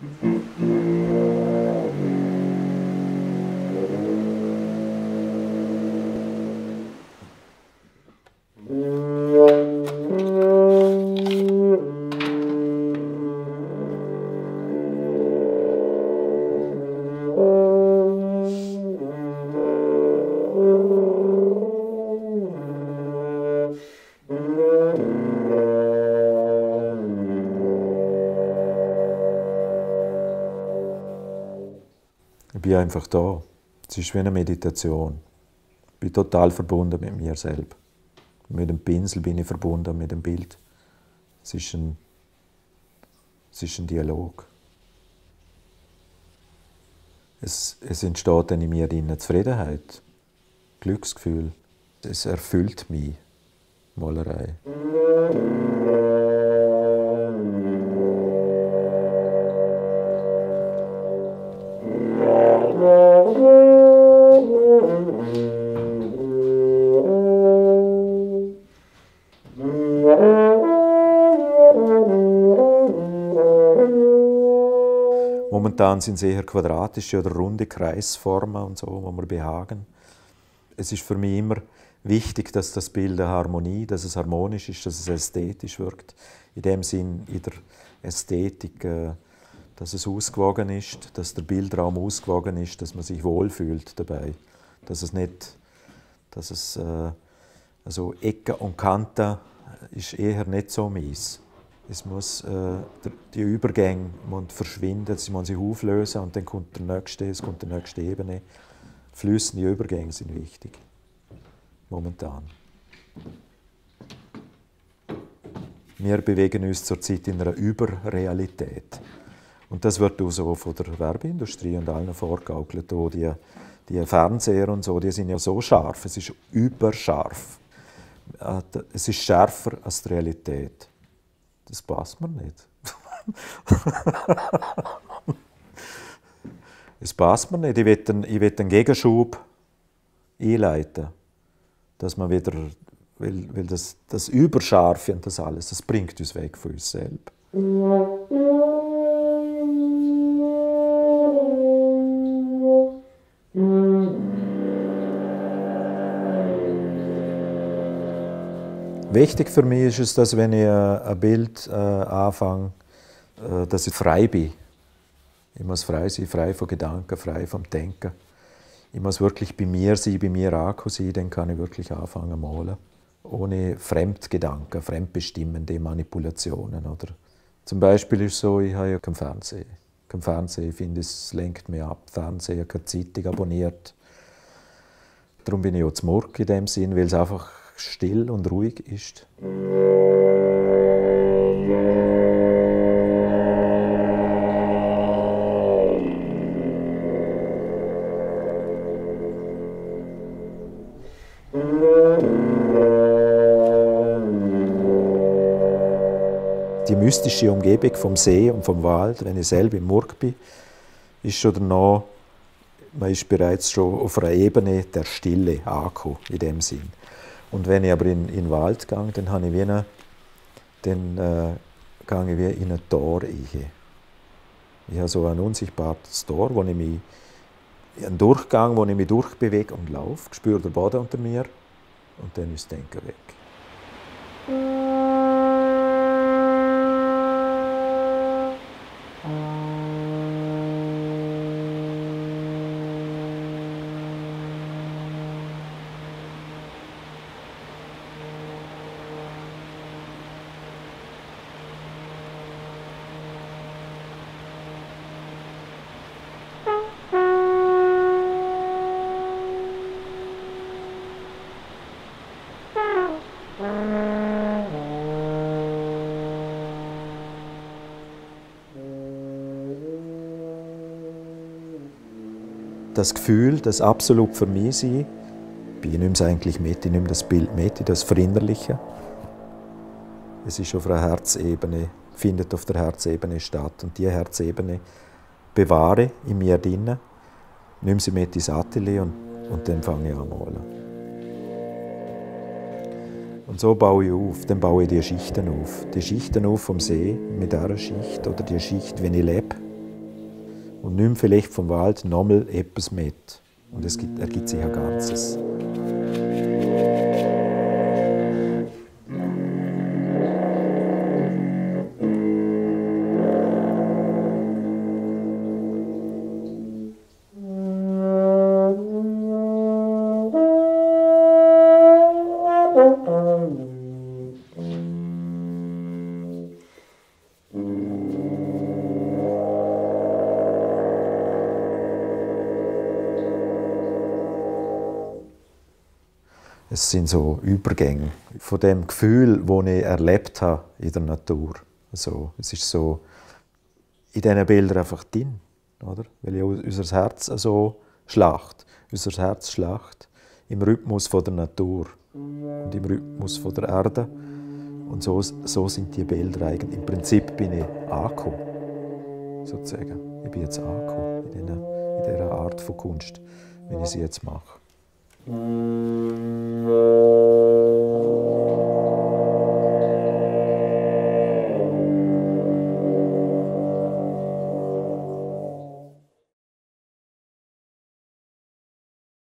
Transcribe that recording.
Ich bin einfach da. Es ist wie eine Meditation. Ich bin total verbunden mit mir selbst. Mit dem Pinsel bin ich verbunden, mit dem Bild. Es ist ein, es ist ein Dialog. Es, es entsteht dann in mir eine Zufriedenheit, Glücksgefühl. Es erfüllt mich, Malerei. Momentan sind es eher quadratische oder runde Kreisformen und so, wo wir behagen. Es ist für mich immer wichtig, dass das Bild eine Harmonie, dass es harmonisch ist, dass es ästhetisch wirkt. In dem Sinn, in der Ästhetik, äh, dass es ausgewogen ist, dass der Bildraum ausgewogen ist, dass man sich wohlfühlt dabei. Dass es nicht, dass es, äh, also Ecken und Kanten ist eher nicht so mies. Es muss, äh, die Übergänge müssen verschwinden, sie müssen sich auflösen und dann kommt der nächste, es kommt die nächste Ebene. Flüssende Übergänge sind wichtig. Momentan. Wir bewegen uns zurzeit in einer Überrealität. Und das wird auch so von der Werbeindustrie und allen vorgaukelt. Die, die Fernseher und so, die sind ja so scharf, es ist überscharf. Äh, es ist schärfer als die Realität das passt mir nicht. es passt mir nicht. Ich will, einen, einen Gegenschub einleiten, dass man wieder, weil, weil das, das Überscharfe und das alles, das bringt uns weg von uns selbst. Wichtig für mich ist dass wenn ich ein Bild äh, anfange, äh, dass ich frei bin. Ich muss frei sein, frei von Gedanken, frei vom Denken. Ich muss wirklich bei mir sein, bei mir angekommen sein, dann kann ich wirklich anfangen malen. Ohne Fremdgedanken, fremdbestimmende Manipulationen. Oder zum Beispiel ist es so, ich habe ja kein Fernsehen. Kein Fernsehen, ich finde, es lenkt mich ab. Fernsehen, keine Zeitung abonniert. Darum bin ich auch zu Murk in dem Sinn, weil es einfach still und ruhig ist. Die mystische Umgebung vom See und vom Wald, wenn ich selber im Murg bin, ist schon noch, man ist bereits schon auf einer Ebene der Stille angekommen, in dem Sinn. Und wenn ich aber in, in den Wald gehe, dann habe ich wie eine, dann äh, gehe ich wie in ein Tor rein. Ich habe so ein unsichtbares Tor, wo ich mich, einen Durchgang, wo ich mich durchbewege und laufe, spüre den Boden unter mir und dann ist das Denken weg. Das Gefühl, das absolut für mich sein, ich nehme es eigentlich mit, ich nehme das Bild mit, das verinnerliche. Es ist auf einer Herzebene, findet auf der Herzebene statt und diese Herzebene bewahre in mir drinnen, nehme sie mit ins Atelier und, und dann fange ich an malen. Und so baue ich auf, dann baue ich die Schichten auf. Die Schichten auf vom See mit dieser Schicht oder die Schicht, wenn ich lebe, und nimmt vielleicht vom Wald nochmal etwas mit. Und es gibt, ergibt sich ein Ganzes. Es sind so Übergänge von dem Gefühl, das ich erlebt habe in der Natur. Also, es ist so in diesen Bildern einfach drin, oder? Weil ja unser Herz so schlacht, unser Herz schlacht im Rhythmus von der Natur und im Rhythmus von der Erde. Und so, so sind die Bilder eigentlich. Im Prinzip bin ich angekommen, sozusagen. Ich bin jetzt angekommen in dieser, Art von Kunst, wie ich sie jetzt mache. Mm-hmm.